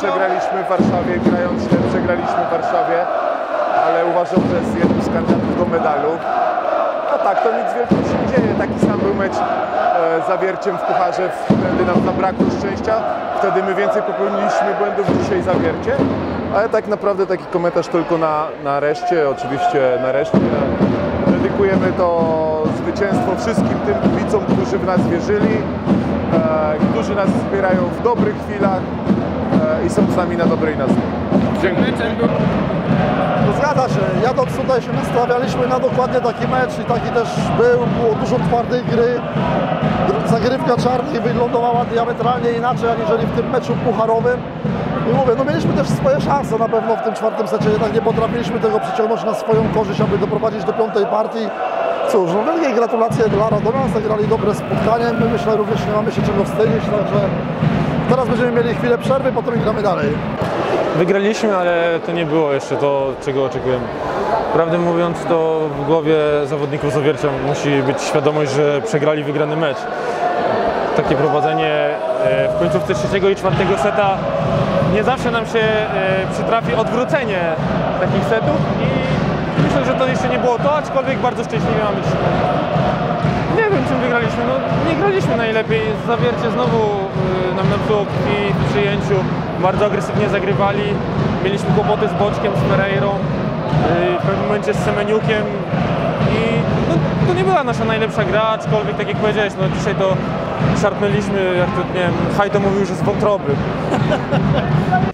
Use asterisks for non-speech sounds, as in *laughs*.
przegraliśmy w Warszawie, grając źle przegraliśmy w Warszawie, ale uważam, że jest jednym z kandydatów do medalu. A tak, to nic wielkiego się nie dzieje. Taki sam był mecz e, Zawierciem w Pucharze, wtedy nam zabrakło szczęścia. Wtedy my więcej popełniliśmy błędów, dzisiaj Zawiercie. Ale tak naprawdę taki komentarz tylko na, na reszcie, oczywiście na reszcie. Dedykujemy to zwycięstwo wszystkim tym kibicom, którzy w nas wierzyli, e, którzy nas wspierają w dobrych chwilach e, i są z nami na dobrej i na złej. Dziękuję. No zgadza się. Jadąc tutaj się nastawialiśmy na dokładnie taki mecz i taki też był. Było dużo twardej gry. Zagrywka czarnych wyglądała diametralnie inaczej aniżeli w tym meczu pucharowym. I mówię, no mieliśmy też swoje szanse na pewno w tym czwartym secie, jednak nie potrafiliśmy tego przyciągnąć na swoją korzyść, aby doprowadzić do piątej partii. Cóż, no wielkie gratulacje dla Radomia, zagrali dobre spotkanie, my myślę również nie mamy się czego wstydzić, także teraz będziemy mieli chwilę przerwy, potem gramy dalej. Wygraliśmy, ale to nie było jeszcze to, czego oczekujemy. Prawdę mówiąc, to w głowie zawodników Zawiercia musi być świadomość, że przegrali wygrany mecz. Takie prowadzenie e, w końcówce trzeciego i czwartego seta nie zawsze nam się e, przytrafi odwrócenie takich setów i myślę, że to jeszcze nie było to, aczkolwiek bardzo szczęśliwie mamy dzisiaj. Wygraliśmy. No, nie graliśmy najlepiej. Zawiercie znowu y, nam napsuło krwi w przyjęciu. Bardzo agresywnie zagrywali. Mieliśmy kłopoty z Boczkiem, z Ferreirą, y, w pewnym momencie z Semeniukiem. I no, to nie była nasza najlepsza gra, aczkolwiek tak jak powiedziałeś, no, dzisiaj to szarpnęliśmy, jak to, nie wiem, Haj to mówił, że z wątroby. *laughs*